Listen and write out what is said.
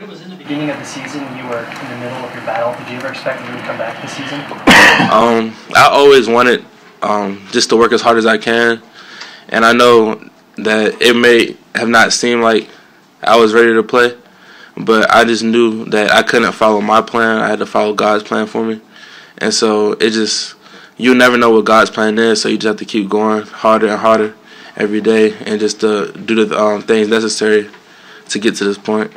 It was in the beginning of the season. You were in the middle of your battle. Did you ever expect you to come back this season? Um, I always wanted um, just to work as hard as I can, and I know that it may have not seemed like I was ready to play, but I just knew that I couldn't follow my plan. I had to follow God's plan for me, and so it just you never know what God's plan is, so you just have to keep going harder and harder every day, and just to do the um, things necessary to get to this point.